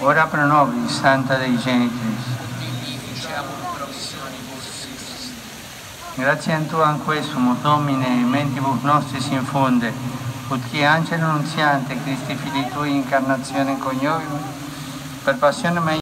ora pro nobis, Santa Dei Genitrix. Grazie a Tu anquesumus, Domine, mentibus nostris infunde, ut qui angelo nunziante, Cristi Fili Tui, incarnazione coniovimus, per passione